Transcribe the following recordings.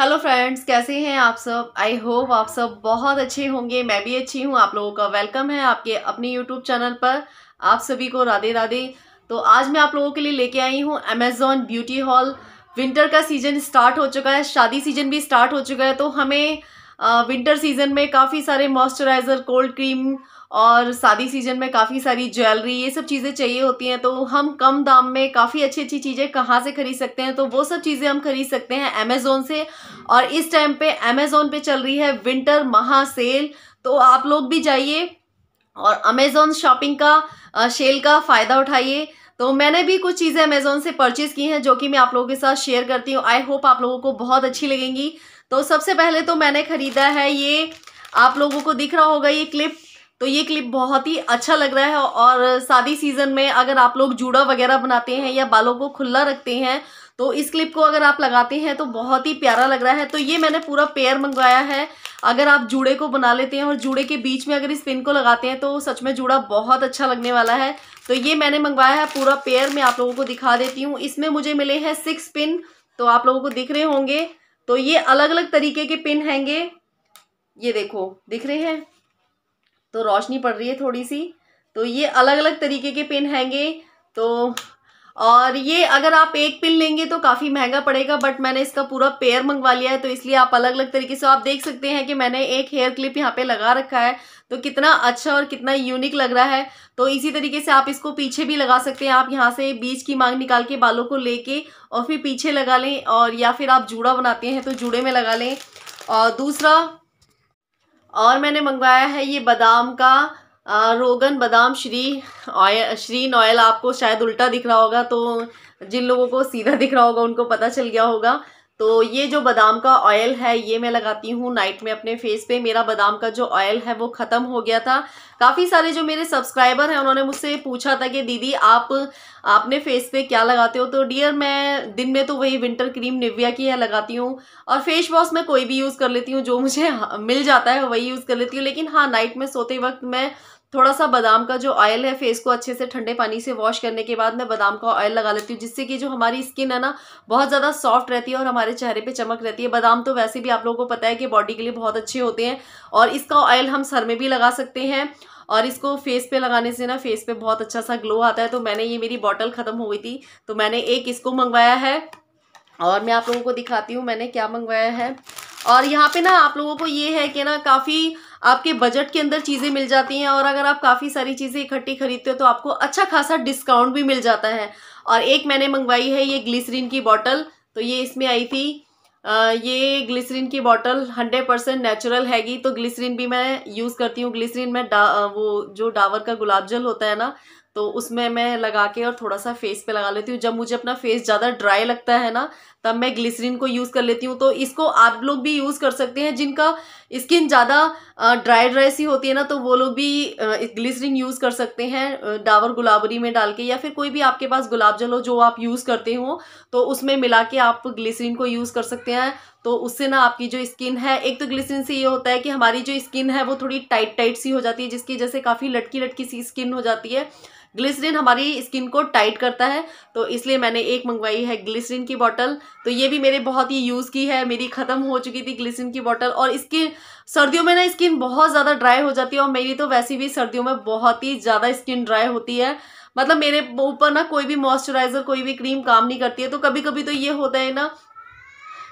Hello friends कैसे हैं आप सब? आई होप आप सब बहुत अच्छे होंगे। मैं भी अच्छी हूँ। आप लोगों का वेलकम है आपके अपने यूट्यूब चैनल पर। आप सभी को राधे राधे। तो आज मैं आप लोगों के लिए लेके आई हूँ अमेजोन ब्यूटी हॉल विंटर का सीज़न स्टार्ट हो चुका है। शादी सीज़न भी स्टार्ट हो चुका है। तो हमें विंटर सीज़न में काफ़ी सारे मॉइस्चराइज़र कोल्ड क्रीम और शादी सीज़न में काफ़ी सारी ज्वेलरी ये सब चीज़ें चाहिए होती हैं तो हम कम दाम में काफ़ी अच्छी अच्छी चीज़ें कहाँ से खरीद सकते हैं? तो वो सब चीज़ें हम खरीद सकते हैं अमेज़ोन से। और इस टाइम पे अमेज़ोन पे चल रही है विंटर महा सेल तो आप लोग भी जाइए और अमेज़ोन शॉपिंग का सेल का फ़ायदा उठाइए। तो मैंने भी कुछ चीज़ें अमेज़ोन से परचेज़ की हैं, जो कि मैं आप लोगों के साथ शेयर करती हूँ। आई होप आप लोगों को बहुत अच्छी लगेंगी। तो सबसे पहले तो मैंने ख़रीदा है ये, आप लोगों को दिख रहा होगा ये क्लिप तो ये क्लिप बहुत ही अच्छा लग रहा है और शादी सीज़न में अगर आप लोग जूड़ा वगैरह बनाते हैं या बालों को खुला रखते हैं तो इस क्लिप को अगर आप लगाते हैं तो बहुत ही प्यारा लग रहा है। तो ये मैंने पूरा पेयर मंगवाया है। अगर आप जूड़े को बना लेते हैं और जूड़े के बीच में अगर इस पिन को लगाते हैं तो सच में जूड़ा बहुत अच्छा लगने वाला है। तो ये मैंने मंगवाया है पूरा पेयर मैं आप लोगों को दिखा देती हूँ। इसमें मुझे मिले हैं सिक्स पिन तो आप लोगों को दिख रहे होंगे। तो ये अलग अलग तरीके के पिन हैंगे। ये देखो, दिख रहे हैं? तो रोशनी पड़ रही है थोड़ी सी तो ये अलग अलग तरीके के पिन हैंगे। तो और ये अगर आप एक पिन लेंगे तो काफ़ी महँगा पड़ेगा, बट मैंने इसका पूरा पेयर मंगवा लिया है तो इसलिए आप अलग अलग तरीके से आप देख सकते हैं कि मैंने एक हेयर क्लिप यहाँ पे लगा रखा है। तो कितना अच्छा और कितना यूनिक लग रहा है। तो इसी तरीके से आप इसको पीछे भी लगा सकते हैं। आप यहाँ से बीच की मांग निकाल के बालों को लेके और फिर पीछे लगा लें और या फिर आप जूड़ा बनाते हैं तो जूड़े में लगा लें। और दूसरा और मैंने मंगवाया है ये बादाम का रोगन बादाम श्री ऑयल श्री ऑयल आपको शायद उल्टा दिख रहा होगा तो जिन लोगों को सीधा दिख रहा होगा, उनको पता चल गया होगा। तो ये जो बादाम का ऑयल है, ये मैं लगाती हूँ नाइट में अपने फेस पे। मेरा बादाम का जो ऑयल है, वो ख़त्म हो गया था। काफ़ी सारे जो मेरे सब्सक्राइबर हैं, उन्होंने मुझसे पूछा था कि, दीदी, आप, आपने फेस पे क्या लगाते हो? तो डियर मैं दिन में तो वही विंटर क्रीम निविया की है, लगाती हूँ। और फेस वॉश मैं कोई भी यूज़ कर लेती हूँ, जो मुझे मिल जाता है, वही यूज़ कर लेती हूँ। लेकिन हाँ नाइट में सोते वक्त मैं थोड़ा सा बादाम का जो ऑयल है फेस को अच्छे से ठंडे पानी से वॉश करने के बाद मैं बादाम का ऑयल लगा लेती हूँ, जिससे कि जो हमारी स्किन है ना, बहुत ज़्यादा सॉफ्ट रहती है और हमारे चेहरे पे चमक रहती है। बादाम तो वैसे भी आप लोगों को पता है कि बॉडी के लिए बहुत अच्छे होते हैं और इसका ऑयल हम सर में भी लगा सकते हैं और इसको फेस पे लगाने से ना फेस पे बहुत अच्छा सा ग्लो आता है। तो मैंने ये मेरी बॉटल ख़त्म हो गई थी तो मैंने एक इसको मंगवाया है और मैं आप लोगों को दिखाती हूँ मैंने क्या मंगवाया है। और यहाँ पे ना आप लोगों को ये है कि ना, काफ़ी आपके बजट के अंदर चीज़ें मिल जाती हैं और अगर आप काफ़ी सारी चीज़ें इकट्ठी खरीदते हो तो आपको अच्छा खासा डिस्काउंट भी मिल जाता है। और एक मैंने मंगवाई है ये ग्लिसरीन की बॉटल तो ये इसमें आई थी। आ, ये ग्लिसरीन की बॉटल हंड्रेड परसेंट नेचुरल हैगी तो ग्लिसरीन भी मैं यूज़ करती हूँ। ग्लिसरीन में डा वो जो डावर का गुलाब जल होता है ना तो उसमें मैं लगा के और थोड़ा सा फेस पे लगा लेती हूँ। जब मुझे अपना फेस ज़्यादा ड्राई लगता है ना, तब मैं ग्लिसरीन को यूज़ कर लेती हूँ। तो इसको आप लोग भी यूज़ कर सकते हैं। जिनका स्किन ज़्यादा ड्राई ड्राई सी होती है ना तो वो लोग भी ग्लिसरीन यूज़ कर सकते हैं डावर गुलाबरी में डाल के या फिर कोई भी आपके पास गुलाब जल हो, जो आप यूज़ करते हो तो उसमें मिला के आप ग्लिसरीन को यूज़ कर सकते हैं। तो उससे ना आपकी जो स्किन है, एक तो ग्लिसरीन से ये होता है कि हमारी जो स्किन है वो थोड़ी टाइट टाइट सी हो जाती है, जिसकी जैसे काफ़ी लटकी लटकी सी स्किन हो जाती है। ग्लिसरीन हमारी स्किन को टाइट करता है तो इसलिए मैंने एक मंगवाई है ग्लिसरीन की बॉटल तो ये भी मेरे बहुत ही यूज़ की है, मेरी ख़त्म हो चुकी थी ग्लिसरीन की बॉटल और इसकी सर्दियों में ना स्किन बहुत ज़्यादा ड्राई हो जाती है और मेरी तो वैसे भी सर्दियों में बहुत ही ज़्यादा स्किन ड्राई होती है। मतलब मेरे ऊपर ना कोई भी मॉइस्चराइज़र कोई भी क्रीम काम नहीं करती है तो कभी कभी तो ये होता है ना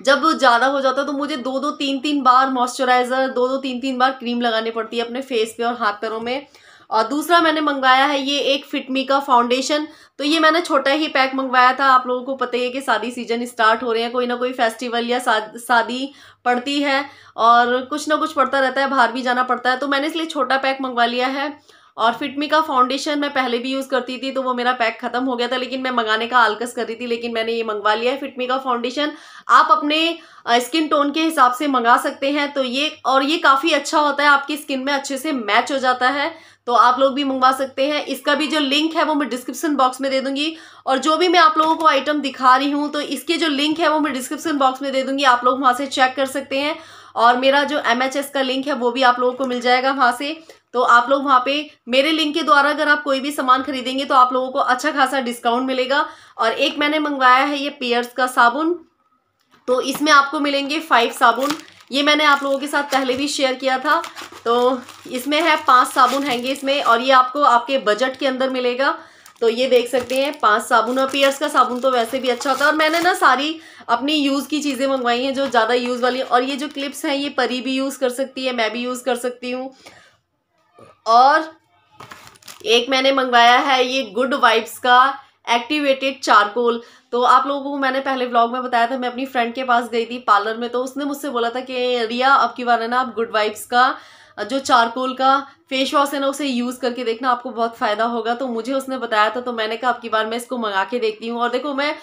जब ज़्यादा हो जाता है तो मुझे दो दो तीन तीन बार मॉइस्चराइज़र दो दो तीन तीन बार क्रीम लगानी पड़ती है अपने फेस पे और हाथ पैरों में। और दूसरा मैंने मंगवाया है, ये एक फिटमी का फाउंडेशन तो ये मैंने छोटा ही पैक मंगवाया था, आप लोगों को पता ही है कि शादी सीज़न स्टार्ट हो रहे हैं, कोई ना कोई फेस्टिवल या शादी पड़ती है और कुछ ना कुछ पड़ता रहता है, बाहर भी जाना पड़ता है। तो मैंने इसलिए छोटा पैक मंगवा लिया है। और फिटमी का फाउंडेशन मैं पहले भी यूज़ करती थी तो वो मेरा पैक ख़त्म हो गया था, लेकिन मैं मंगाने का आलकस कर रही थी, लेकिन मैंने ये मंगवा लिया है फिटमी का फाउंडेशन आप अपने स्किन टोन के हिसाब से मंगा सकते हैं तो ये, और ये काफ़ी अच्छा होता है, आपकी स्किन में अच्छे से मैच हो जाता है तो आप लोग भी मंगवा सकते हैं। इसका भी जो लिंक है, वो मैं डिस्क्रिप्शन बॉक्स में दे दूँगी, और जो भी मैं आप लोगों को आइटम दिखा रही हूँ तो इसके जो लिंक है, वो मैं डिस्क्रिप्शन बॉक्स में दे दूँगी, आप लोग वहाँ से चेक कर सकते हैं, और मेरा जो एमएचएस का लिंक है, वो भी आप लोगों को मिल जाएगा वहाँ से। तो आप लोग वहाँ पे मेरे लिंक के द्वारा अगर आप कोई भी सामान खरीदेंगे तो आप लोगों को अच्छा खासा डिस्काउंट मिलेगा। और एक मैंने मंगवाया है ये पेयर्स का साबुन। तो इसमें आपको मिलेंगे फाइव साबुन। ये मैंने आप लोगों के साथ पहले भी शेयर किया था। तो इसमें है पाँच साबुन हैंगे इसमें, और ये आपको आपके बजट के अंदर मिलेगा। तो ये देख सकते हैं, पाँच साबुन। और पियर्स का साबुन तो वैसे भी अच्छा होता है और मैंने ना सारी अपनी यूज़ की चीज़ें मंगवाई हैं जो ज़्यादा यूज़ वाली और ये जो क्लिप्स हैं, ये परी भी यूज़ कर सकती है, मैं भी यूज़ कर सकती हूँ। और एक मैंने मंगवाया है ये गुड वाइब्स का एक्टिवेटेड चारकोल। तो आप लोगों को मैंने पहले व्लॉग में बताया था, मैं अपनी फ्रेंड के पास गई थी पार्लर में तो उसने मुझसे बोला था कि, रिया, अब की बार है ना आप गुड वाइब्स का जो चारकोल का फेस वॉश है ना, उसे यूज़ करके देखना आपको बहुत फ़ायदा होगा। तो मुझे उसने बताया था तो मैंने कहा आपकी बार मैं इसको मंगा के देखती हूँ। और देखो, मैं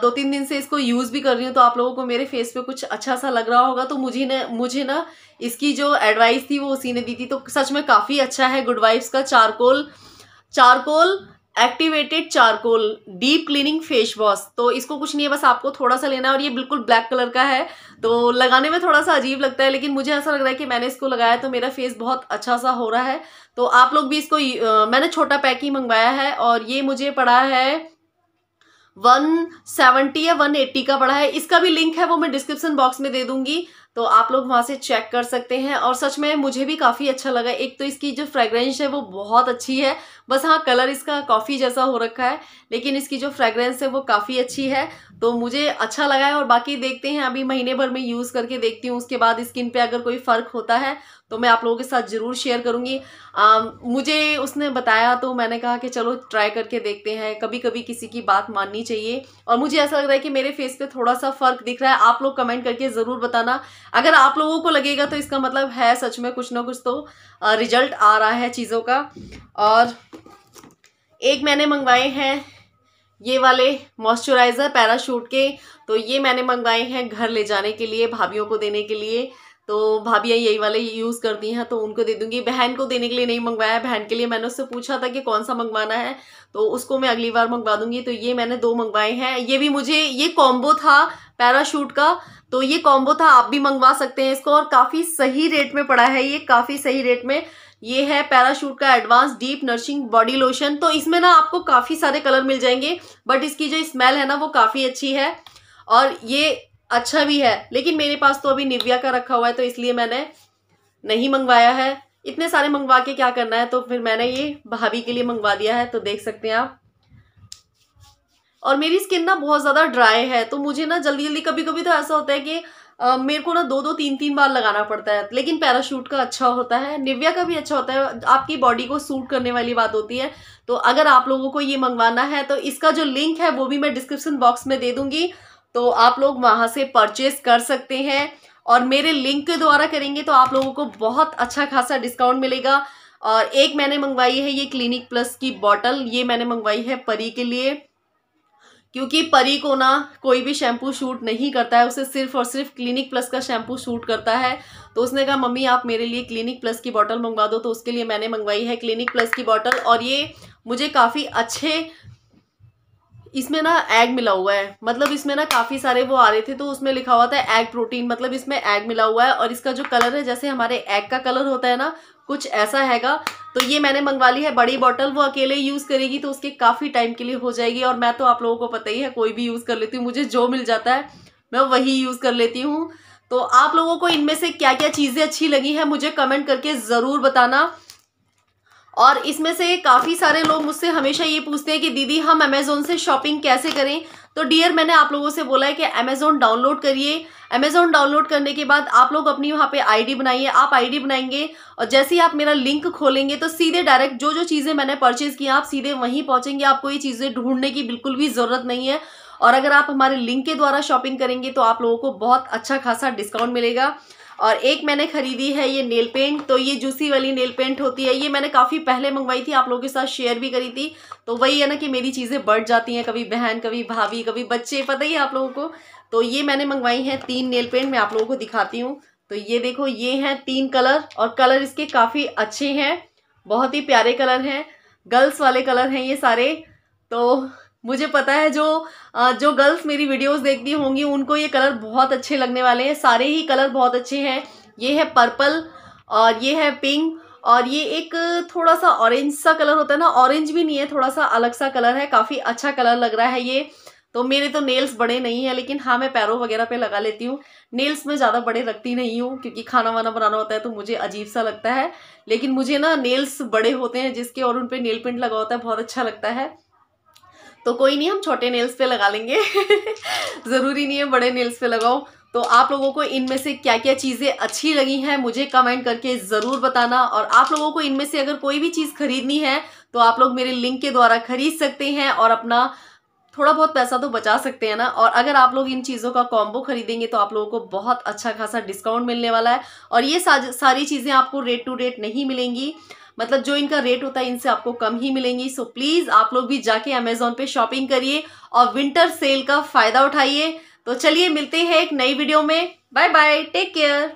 दो तीन दिन से इसको यूज़ भी कर रही हूँ तो आप लोगों को मेरे फेस पे कुछ अच्छा सा लग रहा होगा। तो मुझे ने, मुझे ना इसकी जो एडवाइस थी, वो उसी ने दी थी। तो सच में काफ़ी अच्छा है गुड वाइब्स का charcoal. Charcoal activated charcoal deep cleaning face wash तो इसको कुछ नहीं है बस आपको थोड़ा सा लेना है और ये बिल्कुल ब्लैक कलर का है। तो लगाने में थोड़ा सा अजीब लगता है लेकिन मुझे ऐसा लग रहा है कि मैंने इसको लगाया तो मेरा फेस बहुत अच्छा सा हो रहा है। तो आप लोग भी इसको आ, मैंने छोटा पैक ही मंगवाया है और ये मुझे पड़ा है वन सेवेंटी या वन एट्टी का पड़ा है। इसका भी लिंक है वो मैं डिस्क्रिप्शन बॉक्स में दे दूँगी। तो आप लोग वहाँ से चेक कर सकते हैं और सच में मुझे भी काफ़ी अच्छा लगा। एक तो इसकी जो फ्रेग्रेंस है वो बहुत अच्छी है। बस हाँ कलर इसका कॉफ़ी जैसा हो रखा है, लेकिन इसकी जो फ्रेग्रेंस है वो काफ़ी अच्छी है। तो मुझे अच्छा लगा है और बाकी देखते हैं। अभी महीने भर में यूज़ करके देखती हूँ, उसके बाद स्किन पे अगर कोई फ़र्क होता है तो मैं आप लोगों के साथ ज़रूर शेयर करूँगी। मुझे उसने बताया तो मैंने कहा कि चलो ट्राई करके देखते हैं। कभी कभी किसी की बात माननी चाहिए। और मुझे ऐसा लग रहा है कि मेरे फेस पे थोड़ा सा फ़र्क दिख रहा है। आप लोग कमेंट करके ज़रूर बताना। अगर आप लोगों को लगेगा तो इसका मतलब है सच में कुछ ना कुछ तो रिज़ल्ट आ रहा है चीज़ों का। और एक मैंने मंगवाए हैं ये वाले मॉइस्चराइज़र पैराशूट के। तो ये मैंने मंगवाए हैं घर ले जाने के लिए, भाभीियों को देने के लिए। तो भाभियाँ यही वाले यूज़ करती हैं तो उनको दे दूँगी। बहन को देने के लिए नहीं मंगवाया, बहन के लिए मैंने उससे पूछा था कि कौन सा मंगवाना है तो उसको मैं अगली बार मंगवा दूँगी। तो ये मैंने दो मंगवाए हैं। ये भी मुझे, ये कॉम्बो था पैराशूट का तो ये कॉम्बो था, आप भी मंगवा सकते हैं इसको। और काफ़ी सही रेट में पड़ा है ये, काफ़ी सही रेट में। ये है पैराशूट का advance deep nourishing body lotion तो इसमें ना आपको काफ़ी सारे कलर मिल जाएँगे बट इसकी जो स्मेल है ना, वो काफ़ी अच्छी है। और ये अच्छा भी है लेकिन मेरे पास तो अभी निविया का रखा हुआ है तो इसलिए मैंने नहीं मंगवाया है। इतने सारे मंगवा के क्या करना है? तो फिर मैंने ये भाभी के लिए मंगवा दिया है तो देख सकते हैं आप। और मेरी स्किन ना बहुत ज़्यादा ड्राई है तो मुझे ना जल्दी जल्दी कभी कभी तो ऐसा होता है कि आ, मेरे को ना दो दो तीन तीन बार लगाना पड़ता है लेकिन पैराशूट का अच्छा होता है निव्या का भी अच्छा होता है। आपकी बॉडी को सूट करने वाली बात होती है तो अगर आप लोगों को ये मंगवाना है तो इसका जो लिंक है वो भी मैं डिस्क्रिप्शन बॉक्स में दे दूँगी। तो आप लोग वहाँ से परचेज कर सकते हैं और मेरे लिंक के द्वारा करेंगे तो आप लोगों को बहुत अच्छा खासा डिस्काउंट मिलेगा। और एक मैंने मंगवाई है ये क्लिनिक प्लस की बॉटल ये मैंने मंगवाई है परी के लिए। क्योंकि परी को ना कोई भी शैम्पू शूट नहीं करता है, उसे सिर्फ़ और सिर्फ़ क्लिनिक प्लस का शैम्पू शूट करता है। तो उसने कहा, मम्मी, आप मेरे लिए क्लिनिक प्लस की बॉटल मंगवा दो। तो उसके लिए मैंने मंगवाई है क्लिनिक प्लस की बॉटल और ये मुझे काफ़ी अच्छे इसमें ना एग मिला हुआ है। मतलब इसमें ना काफ़ी सारे वो आ रहे थे तो उसमें लिखा हुआ था एग प्रोटीन मतलब इसमें एग मिला हुआ है और इसका जो कलर है, जैसे हमारे एग का कलर होता है ना, कुछ ऐसा हैगा। तो ये मैंने मंगवा ली है, बड़ी बॉटल वो अकेले यूज़ करेगी तो उसके काफ़ी टाइम के लिए हो जाएगी और मैं तो आप लोगों को पता ही है, कोई भी यूज़ कर लेती हूँ, मुझे जो मिल जाता है, मैं वही यूज़ कर लेती हूँ। तो आप लोगों को इनमें से क्या क्या चीज़ें अच्छी लगी हैं, मुझे कमेंट करके ज़रूर बताना। और इसमें से काफ़ी सारे लोग मुझसे हमेशा ये पूछते हैं कि, दीदी, हम अमेज़ोन से शॉपिंग कैसे करें? तो डियर मैंने आप लोगों से बोला है कि अमेज़ोन डाउनलोड करिए। अमेज़ोन डाउनलोड करने के बाद आप लोग अपनी वहाँ पे आईडी बनाइए। आप आईडी बनाएँगे और जैसे ही आप मेरा लिंक खोलेंगे तो सीधे डायरेक्ट जो जो चीज़ें मैंने परचेज़ की आप सीधे वहीं पहुँचेंगे। आपको ये चीज़ें ढूँढने की बिल्कुल भी ज़रूरत नहीं है। और अगर आप हमारे लिंक के द्वारा शॉपिंग करेंगे तो आप लोगों को बहुत अच्छा खासा डिस्काउंट मिलेगा। और एक मैंने खरीदी है ये नेल पेंट तो ये जूसी वाली नेल पेंट होती है। ये मैंने काफ़ी पहले मंगवाई थी, आप लोगों के साथ शेयर भी करी थी। तो वही है ना कि मेरी चीज़ें बढ़ जाती हैं, कभी बहन, कभी भाभी, कभी बच्चे, पता ही है आप लोगों को। तो ये मैंने मंगवाई हैं तीन नेल पेंट मैं आप लोगों को दिखाती हूँ। तो ये देखो, ये हैं तीन कलर और कलर इसके काफ़ी अच्छे हैं, बहुत ही प्यारे कलर हैं गर्ल्स वाले कलर हैं ये सारे। तो मुझे पता है जो जो गर्ल्स मेरी वीडियोस देखती होंगी, उनको ये कलर बहुत अच्छे लगने वाले हैं। सारे ही कलर बहुत अच्छे हैं। ये है पर्पल और ये है पिंक और ये एक थोड़ा सा ऑरेंज सा कलर होता है ना। ऑरेंज भी नहीं है थोड़ा सा अलग सा कलर है। काफ़ी अच्छा कलर लग रहा है ये। तो मेरे तो नेल्स बड़े नहीं है, लेकिन हाँ मैं पैरों वगैरह पे लगा लेती हूँ। नेल्स में ज़्यादा बड़े रखती नहीं हूँ, क्योंकि खाना वाना बनाना होता है तो मुझे अजीब सा लगता है। लेकिन मुझे ना नेल्स बड़े होते हैं, जिसके और उन पर नेल पेंट लगा होता है, बहुत अच्छा लगता है। तो कोई नहीं, हम छोटे नेल्स पे लगा लेंगे। ज़रूरी नहीं है बड़े नेल्स पे लगाओ तो आप लोगों को इनमें से क्या क्या चीज़ें अच्छी लगी हैं, मुझे कमेंट करके ज़रूर बताना। और आप लोगों को इनमें से अगर कोई भी चीज़ खरीदनी है तो आप लोग मेरे लिंक के द्वारा खरीद सकते हैं और अपना थोड़ा बहुत पैसा तो बचा सकते हैं ना। और अगर आप लोग इन चीज़ों का कॉम्बो खरीदेंगे तो आप लोगों को बहुत अच्छा खासा डिस्काउंट मिलने वाला है। और ये सारी चीज़ें आपको रेट टू रेट नहीं मिलेंगी। मतलब जो इनका रेट होता है, इनसे आपको कम ही मिलेंगी। सो प्लीज़ आप लोग भी जाके अमेजोन पे शॉपिंग करिए और विंटर सेल का फ़ायदा उठाइए। तो चलिए मिलते हैं एक नई वीडियो में। Bye bye take care